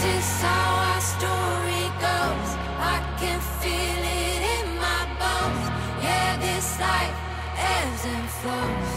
This is how our story goes. I can feel it in my bones. Yeah, this life is and flows.